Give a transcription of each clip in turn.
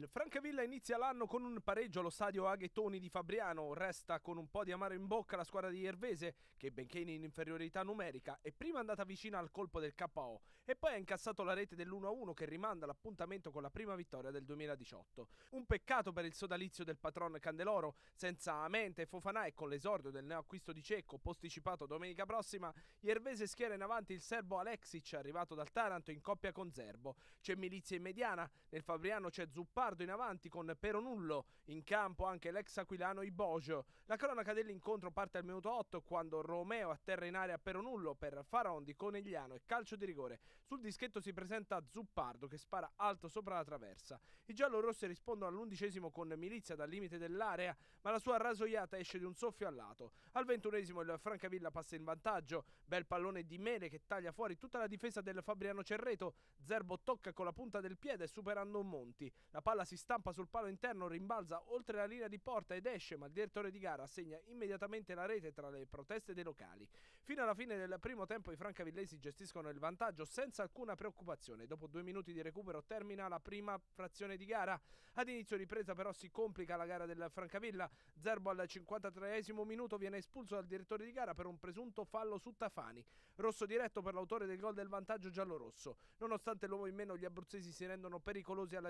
Il Francavilla inizia l'anno con un pareggio allo stadio Aghetoni di Fabriano, resta con un po' di amaro in bocca la squadra di Iervese, che benché in inferiorità numerica è prima andata vicina al colpo del KO e poi ha incassato la rete dell'1-1 che rimanda l'appuntamento con la prima vittoria del 2018. Un peccato per il sodalizio del patron Candeloro, senza Amente e Fofanà e con l'esordio del neoacquisto di Cecco posticipato domenica prossima, Iervese schiera in avanti il serbo Alexic arrivato dal Taranto in coppia con Zerbo. C'è Milizia in mediana, nel Fabriano c'è Zuppa Leopardo in avanti con Peronullo, in campo anche l'ex aquilano Ibojo. La cronaca dell'incontro parte al minuto 8 quando Romeo atterra in area Peronullo per Farondi, Conegliano e calcio di rigore. Sul dischetto si presenta Zuppardo che spara alto sopra la traversa. I giallorossi rispondono all'undicesimo con Milizia dal limite dell'area, ma la sua rasoiata esce di un soffio al lato. Al ventunesimo il Francavilla passa in vantaggio. Bel pallone di Mele che taglia fuori tutta la difesa del Fabriano Cerreto. Zerbo tocca con la punta del piede superando Monti. La palla si stampa sul palo interno, rimbalza oltre la linea di porta ed esce, ma il direttore di gara assegna immediatamente la rete tra le proteste dei locali. Fino alla fine del primo tempo i francavillesi gestiscono il vantaggio senza alcuna preoccupazione. Dopo due minuti di recupero termina la prima frazione di gara. Ad inizio ripresa però si complica la gara del Francavilla. Zerbo al 53 minuto viene espulso dal direttore di gara per un presunto fallo su Tafani. Rosso diretto per l'autore del gol del vantaggio giallo-rosso. Nonostante l'uomo in meno, gli abruzzesi si rendono pericolosi al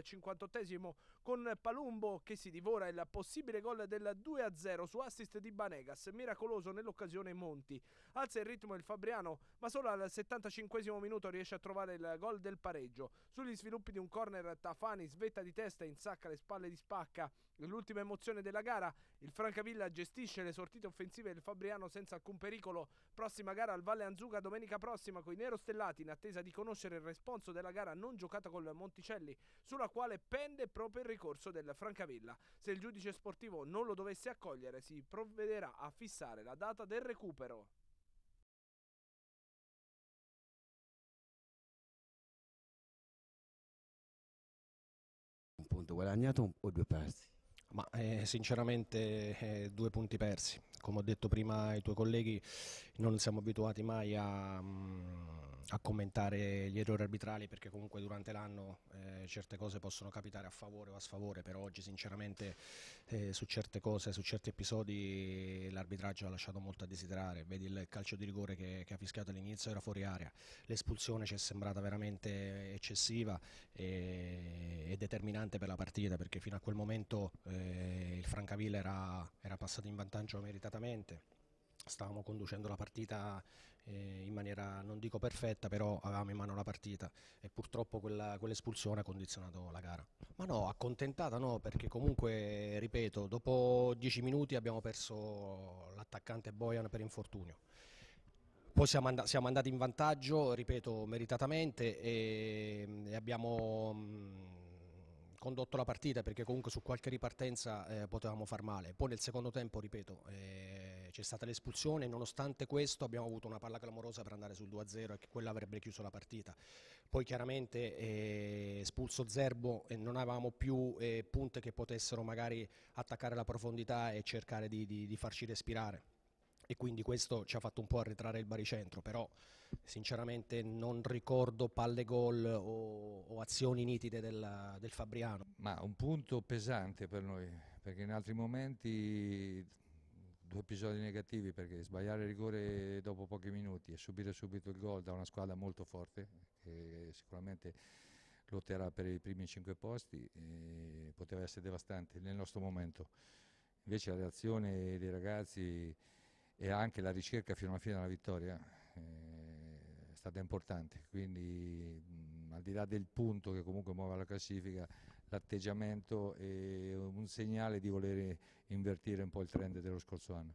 58 con Palumbo che si divora il possibile gol del 2-0 su assist di Banegas, miracoloso nell'occasione Monti. Alza il ritmo il Fabriano, ma solo al 75 minuto riesce a trovare il gol del pareggio. Sugli sviluppi di un corner Tafani svetta di testa e insacca le spalle di Spacca. L'ultima emozione della gara, il Francavilla gestisce le sortite offensive del Fabriano senza alcun pericolo. Prossima gara al Valle Anzuga domenica prossima con i nerostellati in attesa di conoscere il responso della gara non giocata col Monticelli, sulla quale pende proprio il ricorso del Francavilla. Se il giudice sportivo non lo dovesse accogliere, si provvederà a fissare la data del recupero. Un punto guadagnato o due persi? Ma eh, sinceramente eh, due punti persi. Come ho detto prima ai tuoi colleghi, non siamo abituati mai a, mm, a commentare gli errori arbitrali perché comunque durante l'anno eh, certe cose possono capitare a favore o a sfavore, però oggi sinceramente eh, su certe cose, su certi episodi l'arbitraggio ha lasciato molto a desiderare. Vedi il calcio di rigore che, che ha fischiato all'inizio era fuori area, l'espulsione ci è sembrata veramente eccessiva e, e determinante per la partita perché fino a quel momento il Francavilla era, era passato in vantaggio meritatamente. Stavamo conducendo la partita eh, in maniera non dico perfetta però avevamo in mano la partita. E purtroppo quella, quell'espulsione ha condizionato la gara. Ma no, accontentata no perché comunque ripeto dopo dieci minuti abbiamo perso l'attaccante Bojan per infortunio. Poi siamo, and siamo, andati in vantaggio, ripeto, meritatamente e, e abbiamo mh, condotto la partita perché comunque su qualche ripartenza eh, potevamo far male. Poi nel secondo tempo, ripeto, eh, c'è stata l'espulsione, nonostante questo abbiamo avuto una palla clamorosa per andare sul 2-0 e che quella avrebbe chiuso la partita. Poi chiaramente eh, espulso Zerbo e non avevamo più eh, punte che potessero magari attaccare la profondità e cercare di, di, di farci respirare e quindi questo ci ha fatto un po' arretrare il baricentro, però sinceramente non ricordo palle gol o, o azioni nitide del, del, Fabriano. Ma un punto pesante per noi, perché in altri momenti due episodi negativi, perché sbagliare il rigore dopo pochi minuti e subire subito il gol da una squadra molto forte, che sicuramente lotterà per i primi cinque posti, poteva essere devastante nel nostro momento. Invece la reazione dei ragazzi e anche la ricerca fino alla fine della vittoria eh, è stata importante, quindi al di là del punto che comunque muove la classifica, l'atteggiamento è un segnale di voler invertire un po' il trend dello scorso anno.